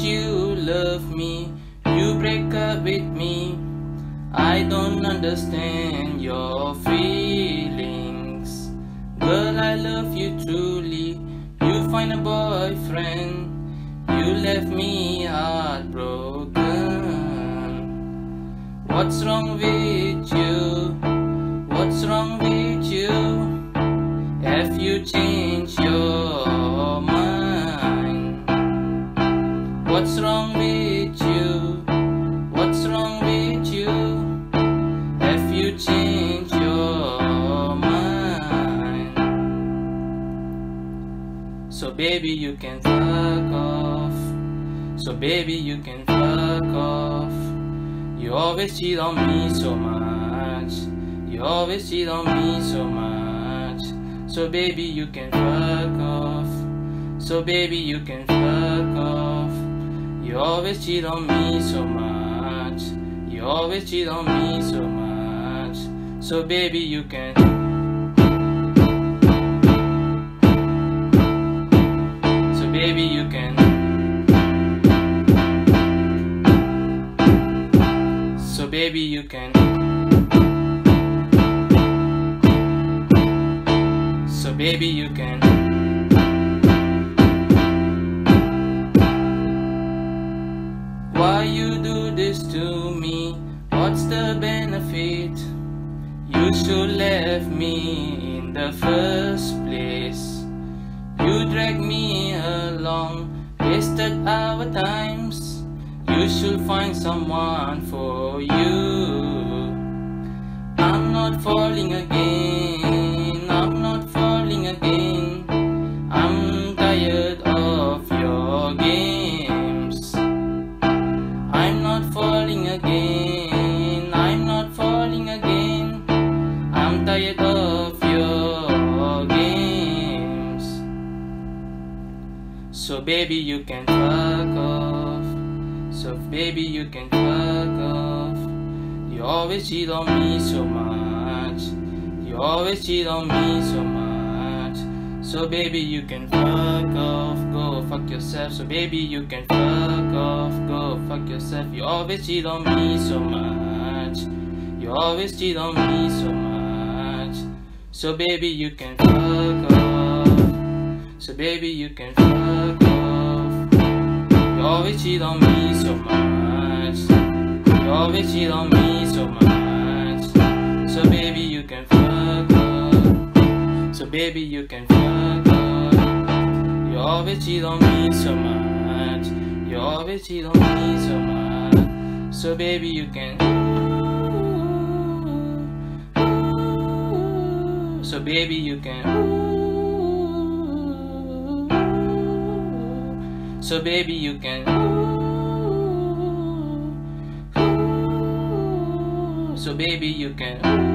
You love me, you break up with me. I don't understand your feelings. Girl, I love you truly. You find a boyfriend, you left me heartbroken. What's wrong with you? What's wrong with you? Have you changed What's wrong with you? What's wrong with you? Have you changed your mind? So baby you can fuck off So baby you can fuck off You always cheat on me so much You always cheat on me so much So baby you can fuck off So baby you can fuck off You always cheat on me so much You always cheat on me so much So baby you can. So baby you can. So baby you can. So baby you can What's the benefit? You should left me in the first place. You dragged me along, wasted our times. You should find someone for you. I'm not falling again, I'm not falling again. I'm tired of your games. I'm not falling again, So baby you can fuck off. So baby you can fuck off. You always cheat on me so much. You always cheat on me so much. So baby you can fuck off. Go fuck yourself. So baby you can fuck off. Go fuck yourself. You always cheat on me so much. You always cheat on me so much. So baby you can fuck off. So baby you can fuck. Always cheat on me so much. You always cheat on me so much. So baby you can fuck off. So baby you can fuck off. You always cheat on me so much. You always cheat on me so much. So baby you can. So baby you can. So baby you can. So baby you can.